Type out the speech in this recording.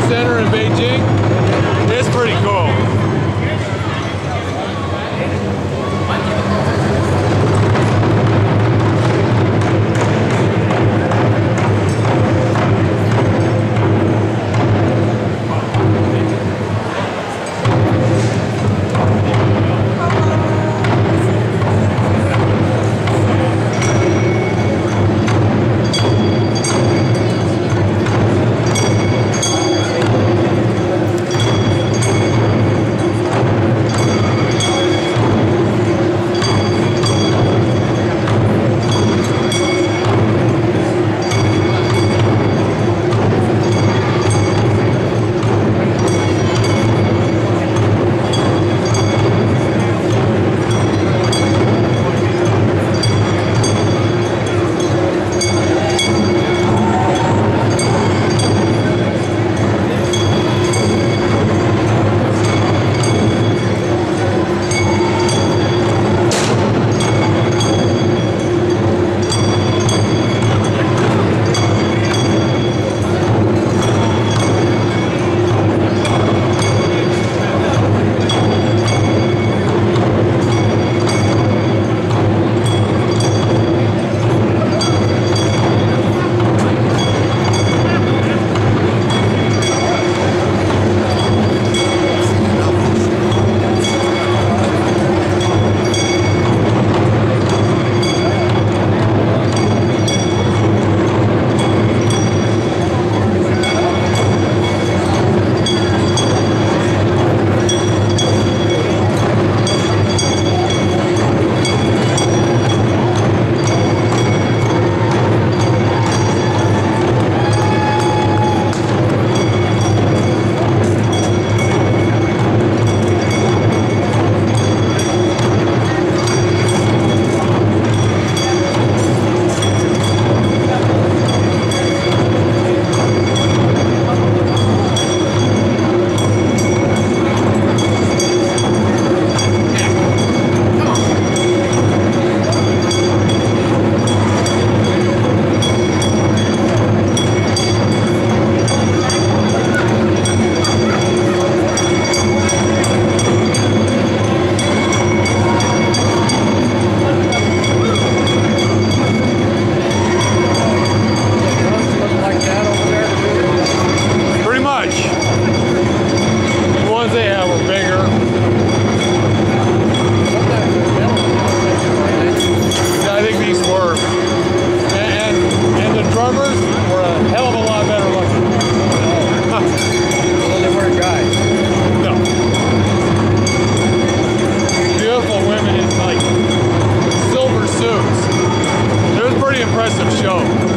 Center in Beijing. It's pretty cool. awesome show.